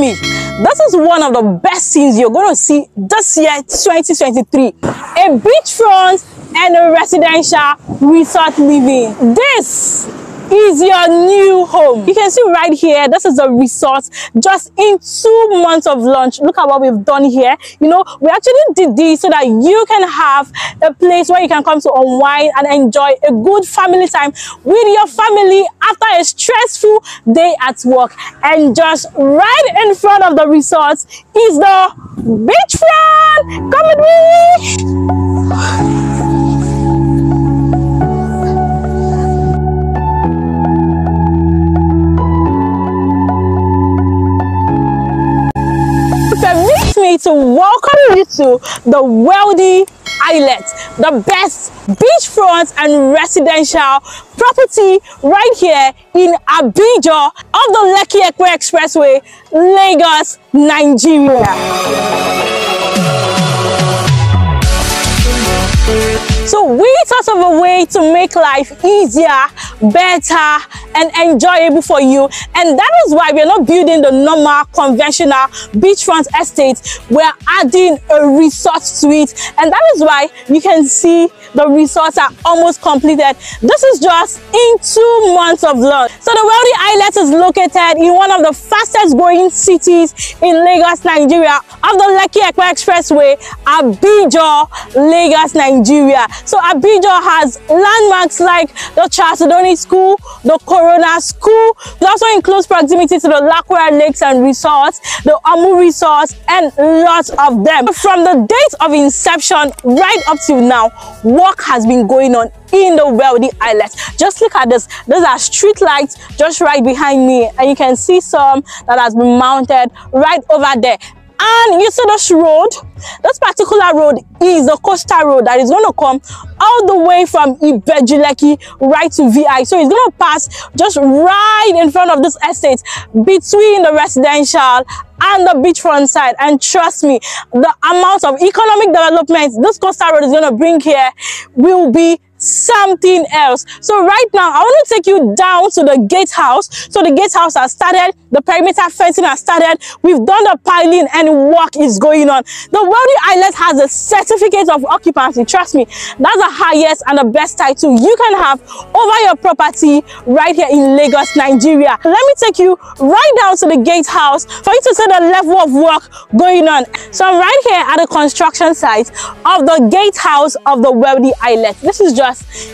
me, this is one of the best things you're going to see this year, 2023. A beachfront and a residential resort living. This is your new home. You can see right here, this is a resort just in two months of launch. Look at what we've done here. You know, we actually did this so that you can have a place where you can come to unwind and enjoy a good family time with your family after a stressful day at work. And just right in front of the resort is the beachfront. Come with me. To welcome you to the Wealthy Islet, the best beachfront and residential property right here in Abijo of the Lekki Epe Expressway, Lagos, Nigeria. So we thought of a way to make life easier, better, and enjoyable for you. And that is why we're not building the normal, conventional beachfront estate. We're adding a resort it. And that is why you can see the resorts are almost completed. This is just in two months of launch. So the Wealthy Islet is located in one of the fastest growing cities in Lagos, Nigeria, of the Lekki Epe Expressway, Abijo, Lagos, Nigeria. So Abijo has landmarks like the Charles Edoni School, the Corona School. It also in close proximity to the Lakowe Lakes and Resorts, the Amu Resorts, and lots of them. From the date of inception right up till now, work has been going on in the wealthy islet. Just look at this. These are street lights just right behind me and you can see some that has been mounted right over there and you see this road? This particular road is the coastal road that is going to come all the way from Ibeju-Lekki right to VI so it's going to pass just right in front of this estate between the residential and the beachfront side. And trust me the amount of economic development this coastal road is going to bring here will be something else. So right now i want to take you down to the gatehouse. So the gatehouse has started. The perimeter fencing has started. We've done the piling and work is going on. The wealthy islet has a certificate of occupancy. Trust me that's the highest and the best title you can have over your property right here in lagos nigeria. Let me take you right down to the gatehouse for you to see the level of work going on. So i'm right here at the construction site of the gatehouse of the wealthy islet this is just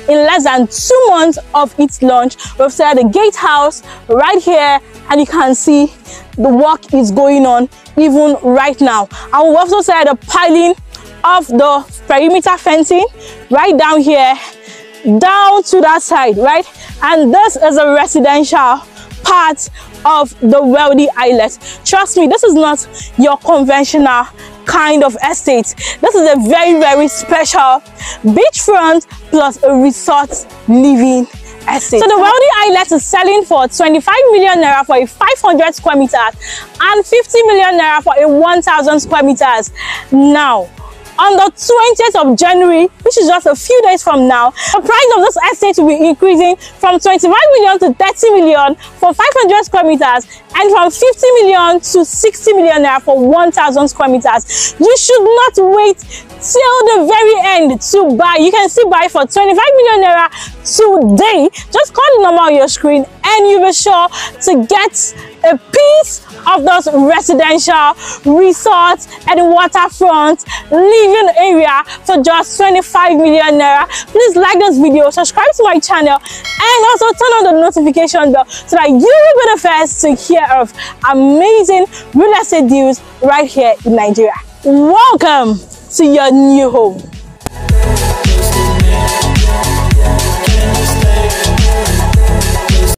in less than two months of its launch. We've started the gatehouse right here and you can see the work is going on even right now. And we've also started the piling of the perimeter fencing right down here down to that side right and this is a residential part of the wealthy islet trust me this is not your conventional kind of estate this is a very very special beachfront plus a resort living estate. So the wealthy islet is selling for 25 million naira for a 500 square meters and 50 million naira for a 1000 square meters. Now, on the 20th of January, which is just a few days from now, the price of this estate will be increasing from 25 million to 30 million for 500 square meters and from 50 million to 60 million naira for 1000 square meters. You should not wait till the very end to buy. You can still buy for 25 million naira today. Just call the number on your screen and you'll be sure to get a piece of those residential resorts and waterfront living area for just 25 million naira please like this video subscribe to my channel and also turn on the notification bell so that you will be the first to hear of amazing real estate deals right here in nigeria welcome to your new home